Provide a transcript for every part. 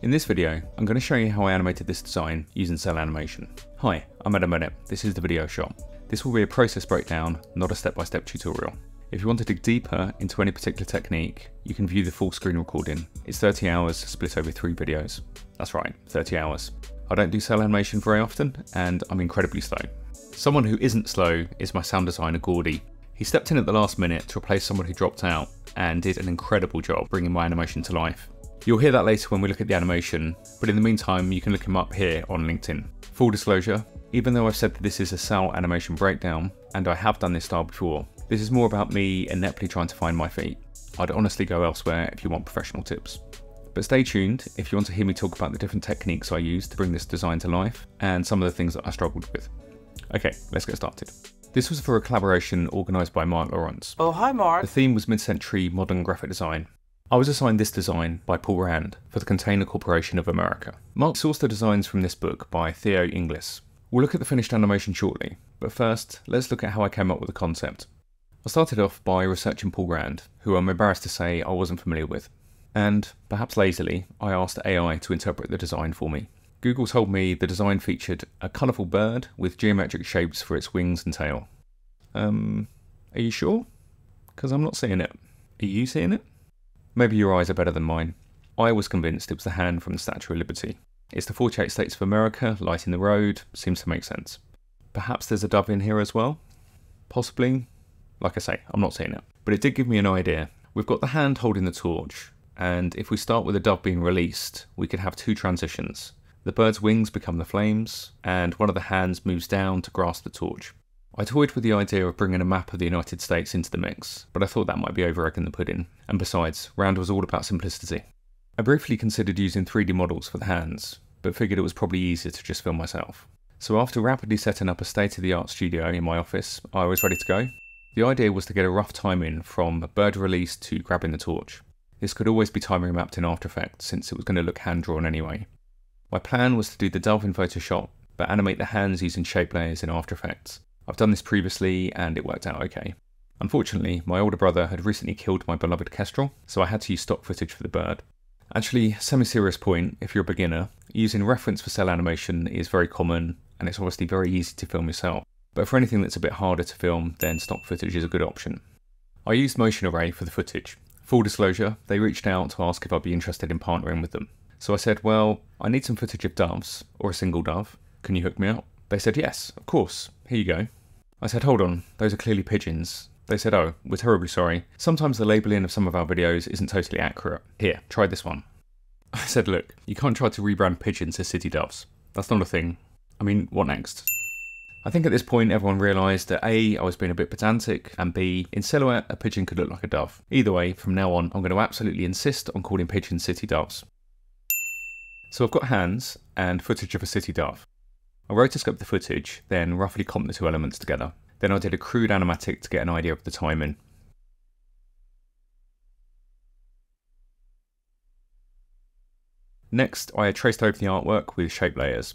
In this video, I'm going to show you how I animated this design using cel animation. Hi, I'm Adam Bennett, this is the Video Shop. This will be a process breakdown, not a step-by-step -step tutorial. If you want to dig deeper into any particular technique, you can view the full screen recording. It's 30 hours split over three videos. That's right, 30 hours. I don't do cel animation very often, and I'm incredibly slow. Someone who isn't slow is my sound designer Gordey. He stepped in at the last minute to replace someone who dropped out, and did an incredible job bringing my animation to life. You'll hear that later when we look at the animation, but in the meantime you can look him up here on LinkedIn. Full disclosure, even though I've said that this is a cel animation breakdown, and I have done this style before, this is more about me ineptly trying to find my feet. I'd honestly go elsewhere if you want professional tips. But stay tuned if you want to hear me talk about the different techniques I used to bring this design to life, and some of the things that I struggled with. Okay, let's get started. This was for a collaboration organised by Mark Lawrence. Oh, hi Mark. The theme was mid-century modern graphic design. I was assigned this design by Paul Rand for the Container Corporation of America. Mark sourced the designs from this book by Theo Inglis. We'll look at the finished animation shortly, but first, let's look at how I came up with the concept. I started off by researching Paul Rand, who I'm embarrassed to say I wasn't familiar with. And, perhaps lazily, I asked AI to interpret the design for me. Google told me the design featured a colourful bird with geometric shapes for its wings and tail. Um, are you sure? Because I'm not seeing it. Are you seeing it? Maybe your eyes are better than mine. I was convinced it was the hand from the Statue of Liberty. It's the 48 states of America, lighting the road, seems to make sense. Perhaps there's a dove in here as well? Possibly. Like I say, I'm not seeing it. But it did give me an idea. We've got the hand holding the torch, and if we start with the dove being released, we could have two transitions. The bird's wings become the flames, and one of the hands moves down to grasp the torch. I toyed with the idea of bringing a map of the United States into the mix, but I thought that might be over egging the pudding, and besides, Rand was all about simplicity. I briefly considered using 3D models for the hands, but figured it was probably easier to just film myself. So after rapidly setting up a state-of-the-art studio in my office, I was ready to go. The idea was to get a rough timing from a bird release to grabbing the torch. This could always be timing mapped in After Effects since it was going to look hand-drawn anyway. My plan was to do the in Photoshop, but animate the hands using shape layers in After Effects. I've done this previously and it worked out okay. Unfortunately, my older brother had recently killed my beloved kestrel, so I had to use stock footage for the bird. Actually, semi-serious point, if you're a beginner, using reference for cel animation is very common and it's obviously very easy to film yourself. But for anything that's a bit harder to film, then stock footage is a good option. I used Motion Array for the footage. Full disclosure, they reached out to ask if I'd be interested in partnering with them. So I said, well, I need some footage of doves, or a single dove. Can you hook me up? They said, yes, of course. Here you go. I said, hold on, those are clearly pigeons. They said, oh, we're terribly sorry. Sometimes the labelling of some of our videos isn't totally accurate. Here, try this one. I said, look, you can't try to rebrand pigeons as city doves. That's not a thing. I mean, what next? I think at this point everyone realised that A, I was being a bit pedantic, and B, in silhouette, a pigeon could look like a dove. Either way, from now on, I'm going to absolutely insist on calling pigeons city doves. So I've got hands and footage of a city dove. I rotoscoped the footage, then roughly comped the two elements together. Then I did a crude animatic to get an idea of the timing. Next, I traced over the artwork with shape layers,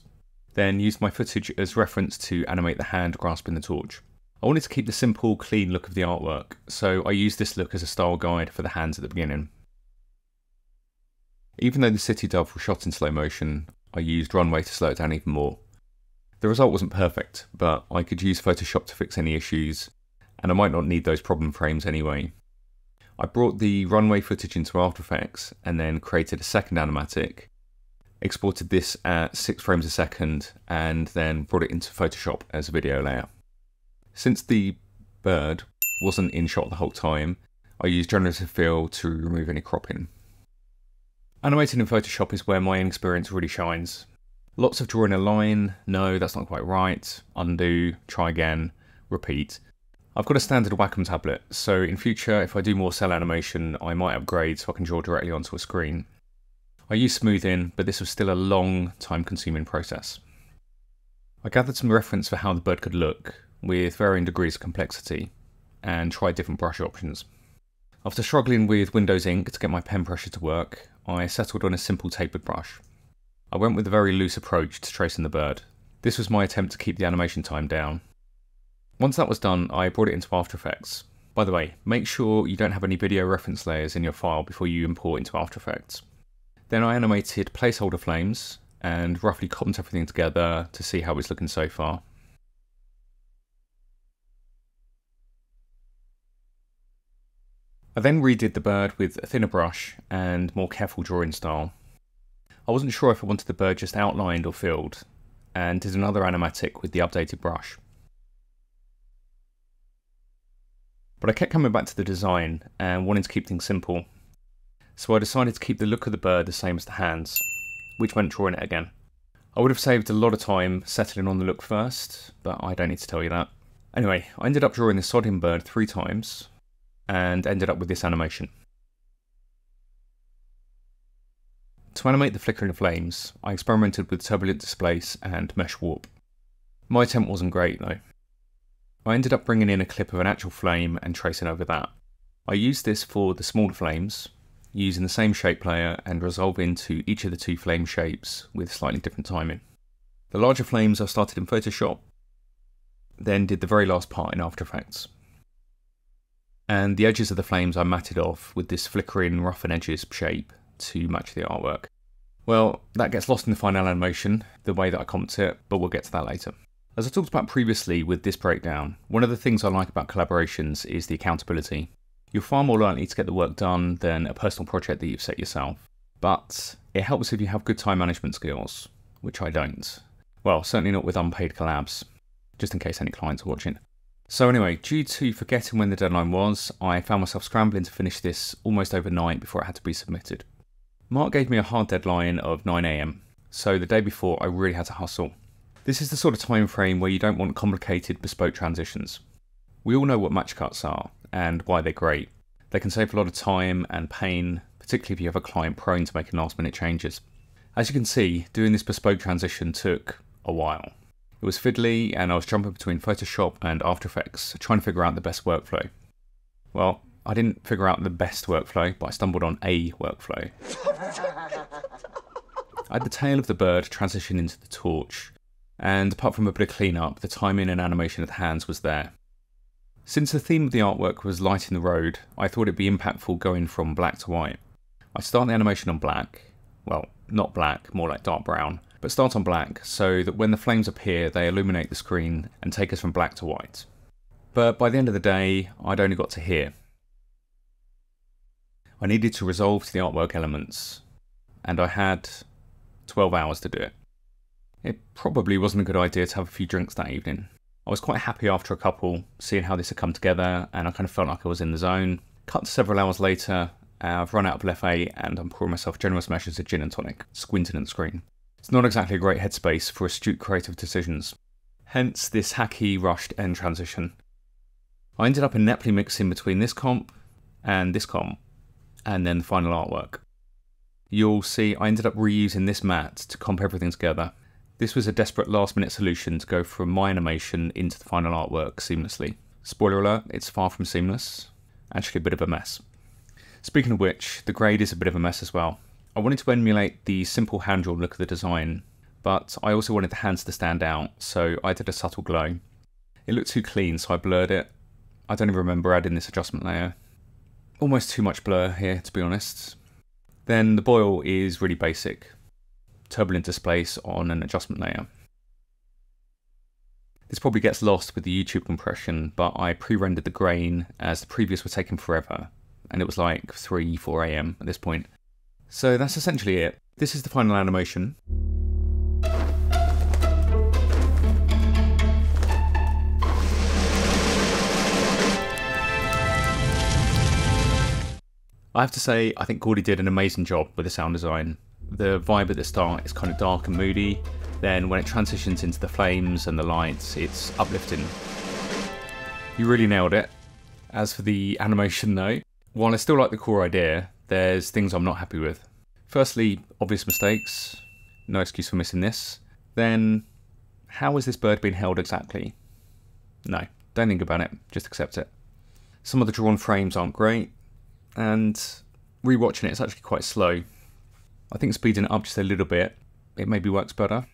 then used my footage as reference to animate the hand grasping the torch. I wanted to keep the simple, clean look of the artwork, so I used this look as a style guide for the hands at the beginning. Even though the city dove was shot in slow motion, I used runway to slow it down even more. The result wasn't perfect, but I could use Photoshop to fix any issues, and I might not need those problem frames anyway. I brought the runway footage into After Effects and then created a second animatic, exported this at 6 frames a second, and then brought it into Photoshop as a video layer. Since the bird wasn't in shot the whole time, I used generative fill to remove any cropping. Animating in Photoshop is where my inexperience really shines. Lots of drawing a line, no, that's not quite right, undo, try again, repeat. I've got a standard Wacom tablet, so in future if I do more cel animation I might upgrade so I can draw directly onto a screen. I use smoothing, but this was still a long, time consuming process. I gathered some reference for how the bird could look, with varying degrees of complexity, and tried different brush options. After struggling with Windows Ink to get my pen pressure to work, I settled on a simple tapered brush. I went with a very loose approach to tracing the bird. This was my attempt to keep the animation time down. Once that was done, I brought it into After Effects. By the way, make sure you don't have any video reference layers in your file before you import into After Effects. Then I animated placeholder flames and roughly comped everything together to see how it's looking so far. I then redid the bird with a thinner brush and more careful drawing style. I wasn't sure if I wanted the bird just outlined or filled, and did another animatic with the updated brush. But I kept coming back to the design and wanting to keep things simple, so I decided to keep the look of the bird the same as the hands, which meant drawing it again. I would have saved a lot of time settling on the look first, but I don't need to tell you that. Anyway, I ended up drawing the sodding bird three times, and ended up with this animation. To animate the flickering flames, I experimented with turbulent displace and mesh warp. My attempt wasn't great though. I ended up bringing in a clip of an actual flame and tracing over that. I used this for the smaller flames, using the same shape layer and resolve into each of the two flame shapes with slightly different timing. The larger flames I started in Photoshop, then did the very last part in After Effects and the edges of the flames I matted off with this flickering rough and edges shape to match the artwork. Well, that gets lost in the final animation, the way that I comped it, but we'll get to that later. As I talked about previously with this breakdown, one of the things I like about collaborations is the accountability. You're far more likely to get the work done than a personal project that you've set yourself. But it helps if you have good time management skills, which I don't. Well, certainly not with unpaid collabs, just in case any clients are watching. So anyway, due to forgetting when the deadline was, I found myself scrambling to finish this almost overnight before it had to be submitted. Mark gave me a hard deadline of 9am, so the day before I really had to hustle. This is the sort of time frame where you don't want complicated bespoke transitions. We all know what match cuts are, and why they're great. They can save a lot of time and pain, particularly if you have a client prone to making last minute changes. As you can see, doing this bespoke transition took a while. It was fiddly, and I was jumping between Photoshop and After Effects, trying to figure out the best workflow. Well, I didn't figure out the best workflow, but I stumbled on a workflow. I had the tail of the bird transition into the torch, and apart from a bit of cleanup, the timing and animation of the hands was there. Since the theme of the artwork was lighting the road, I thought it'd be impactful going from black to white. I start the animation on black, well, not black, more like dark brown, but start on black so that when the flames appear they illuminate the screen and take us from black to white. But by the end of the day, I'd only got to here. I needed to resolve to the artwork elements, and I had 12 hours to do it. It probably wasn't a good idea to have a few drinks that evening. I was quite happy after a couple, seeing how this had come together, and I kind of felt like I was in the zone. Cut to several hours later, I've run out of Leffe and I'm pouring myself generous measures of gin and tonic, squinting at the screen. It's not exactly a great headspace for astute creative decisions. Hence this hacky, rushed end transition. I ended up ineptly mixing between this comp and this comp, and then the final artwork. You'll see I ended up reusing this matte to comp everything together. This was a desperate last minute solution to go from my animation into the final artwork seamlessly. Spoiler alert, it's far from seamless. Actually a bit of a mess. Speaking of which, the grade is a bit of a mess as well. I wanted to emulate the simple hand-drawn look of the design, but I also wanted the hands to stand out, so I did a subtle glow. It looked too clean, so I blurred it. I don't even remember adding this adjustment layer. Almost too much blur here, to be honest. Then the boil is really basic. Turbulent displace on an adjustment layer. This probably gets lost with the YouTube compression, but I pre-rendered the grain as the previous were taking forever, and it was like 3, 4am at this point. So that's essentially it. This is the final animation. I have to say, I think Gordey did an amazing job with the sound design. The vibe at the start is kind of dark and moody, then when it transitions into the flames and the lights, it's uplifting. You really nailed it. As for the animation though, while I still like the core idea, there's things I'm not happy with. Firstly, obvious mistakes. No excuse for missing this. Then, how is this bird being held exactly? No, don't think about it, just accept it. Some of the drawn frames aren't great, and rewatching it, it's actually quite slow. I think speeding it up just a little bit, it maybe works better.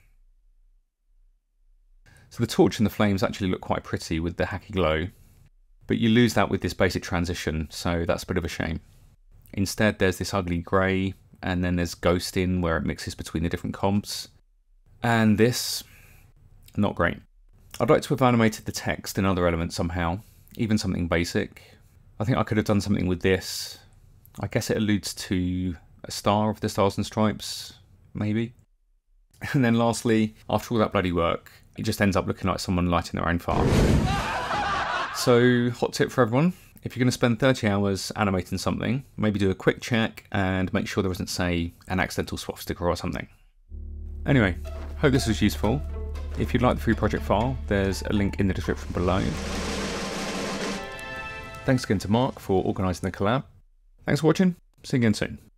So the torch and the flames actually look quite pretty with the hacky glow, but you lose that with this basic transition, so that's a bit of a shame. Instead, there's this ugly grey and then there's ghosting where it mixes between the different comps. And this, not great. I'd like to have animated the text and other elements somehow, even something basic. I think I could have done something with this. I guess it alludes to a star of the Stars and Stripes, maybe. And then lastly, after all that bloody work, it just ends up looking like someone lighting their own fire. So, hot tip for everyone if you're going to spend 30 hours animating something, maybe do a quick check and make sure there isn't, say, an accidental swap sticker or something. Anyway, hope this was useful. If you'd like the free project file, there's a link in the description below. Thanks again to Mark for organising the collab. Thanks for watching, see you again soon.